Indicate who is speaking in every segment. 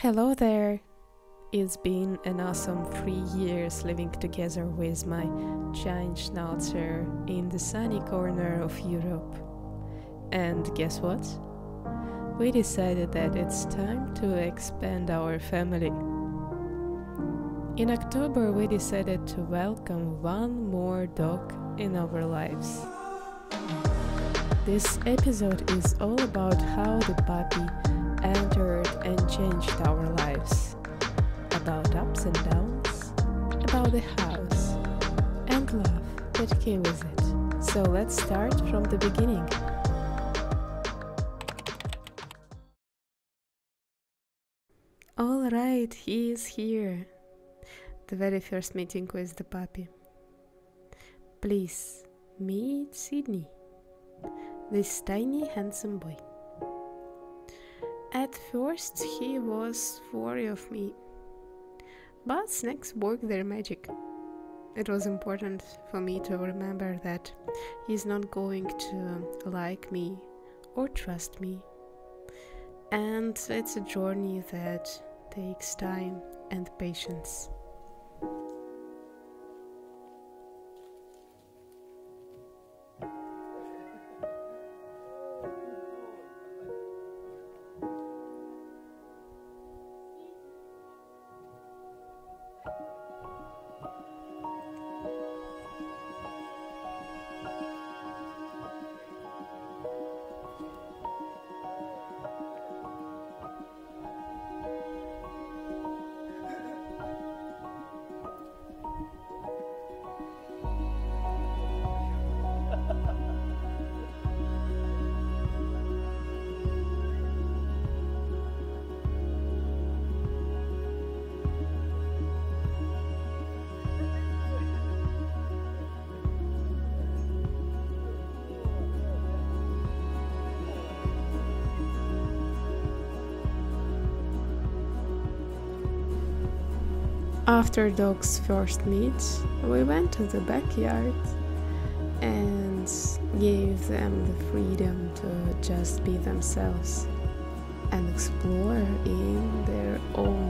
Speaker 1: Hello there. It's been an awesome three years living together with my giant schnauzer in the sunny corner of Europe. And guess what? We decided that it's time to expand our family. In October, we decided to welcome one more dog in our lives. This episode is all about how the puppy entered and changed our lives, about ups and downs, about the house, and love that came with it. So let's start from the beginning. All right, he is here. The very first meeting with the puppy. Please meet Sydney, this tiny handsome boy. First, he was wary of me, but snacks work their magic. It was important for me to remember that he's not going to like me or trust me. And it's a journey that takes time and patience. After dogs first meet, we went to the backyard and gave them the freedom to just be themselves and explore in their own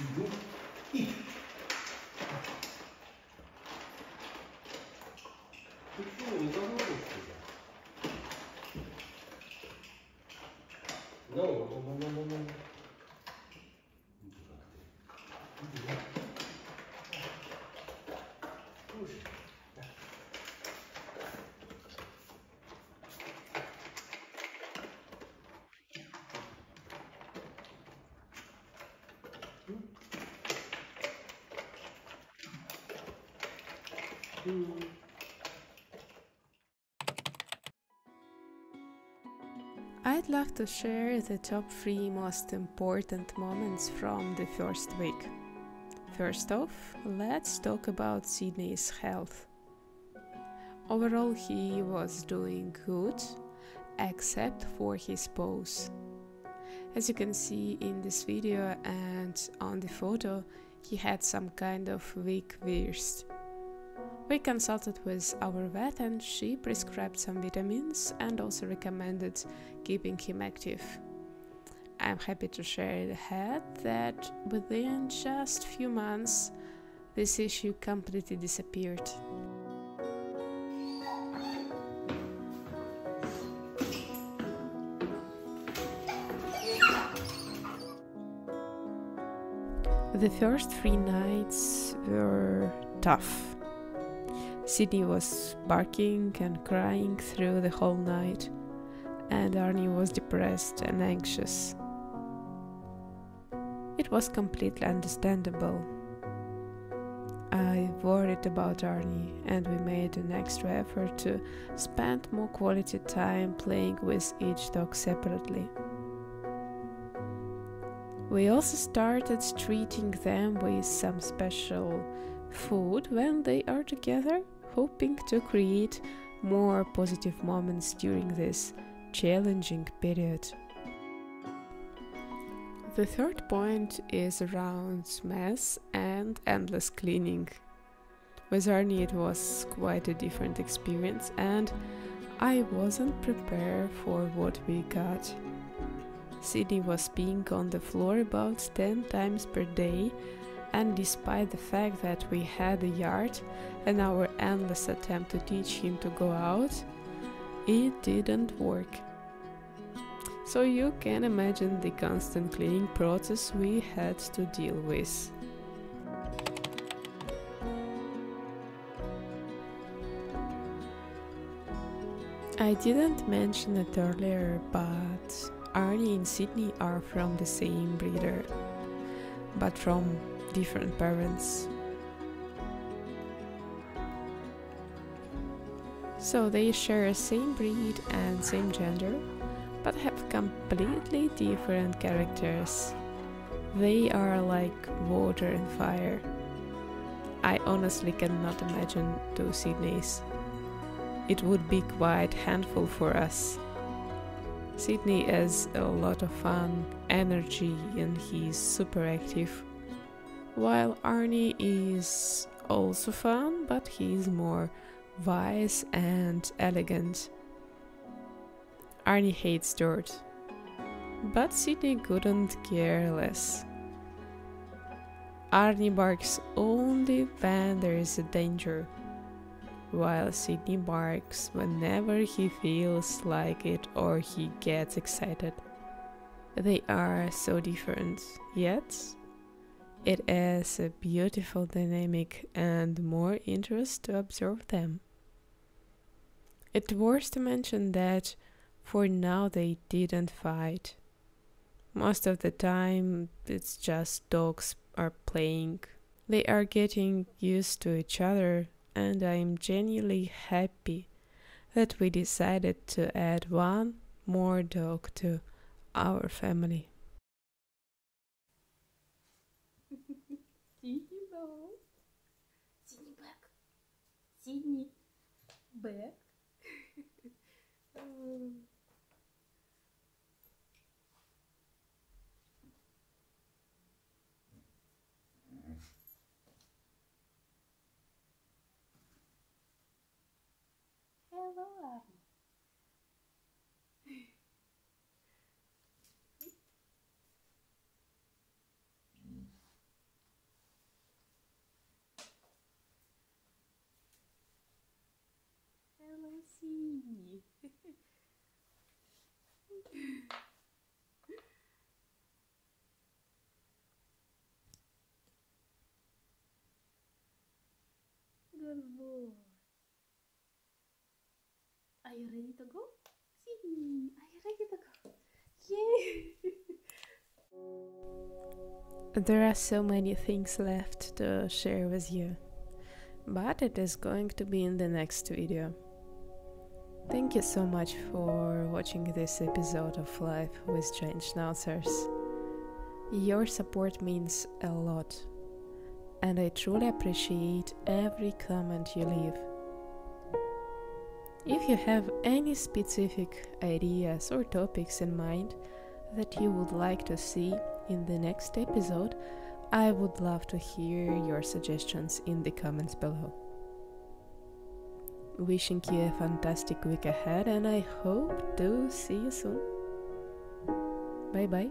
Speaker 2: иду и ты что, не замолвишь тебя? Ну, ну, ну, ну, ну, ну. Дурак ты. Дурак. Слушай.
Speaker 1: I'd like to share the top three most important moments from the first week. First off, let's talk about Sydney's health. Overall, he was doing good, except for his pose. As you can see in this video and on the photo, he had some kind of weak wrist. We consulted with our vet and she prescribed some vitamins and also recommended keeping him active. I'm happy to share ahead that within just few months this issue completely disappeared. The first three nights were tough. Sydney was barking and crying through the whole night, and Arny was depressed and anxious. It was completely understandable. I worried about Arny, and we made an extra effort to spend more quality time playing with each dog separately. We also started treating them with some special food when they are together, hoping to create more positive moments during this challenging period. The third point is around mess and endless cleaning. With Arny, it was quite a different experience, and I wasn't prepared for what we got. Sydney was peeing on the floor about 10 times per day, and despite the fact that we had a yard and our endless attempt to teach him to go out, it didn't work. So you can imagine the constant cleaning process we had to deal with. I didn't mention it earlier, but Arny and Sydney are from the same breeder, but from different parents. So they share same breed and same gender, but have completely different characters. They are like water and fire. I honestly cannot imagine two Sydneys. It would be quite handful for us. Sydney has a lot of fun, energy, and he's super active. While Arny is also fun, but he's more wise and elegant. Arny hates dirt, but Sydney couldn't care less. Arny barks only when there is a danger while Sydney barks whenever he feels like it or he gets excited. They are so different, yet it is a beautiful dynamic and more interest to observe them. It's worth to mention that for now they didn't fight. Most of the time it's just dogs are playing. They are getting used to each other and I'm genuinely happy that we decided to add one more dog to our family.
Speaker 3: Sydney no. Sydney back. Back. um. Hello, Sydney. Good boy. Are you ready to go? Sydney, are you ready to go? Yay!
Speaker 1: There are so many things left to share with you, but it is going to be in the next video. Thank you so much for watching this episode of Life with Giant Schnauzers. Your support means a lot, and I truly appreciate every comment you leave. If you have any specific ideas or topics in mind that you would like to see in the next episode, I would love to hear your suggestions in the comments below. Wishing you a fantastic week ahead, and I hope to see you soon. Bye bye.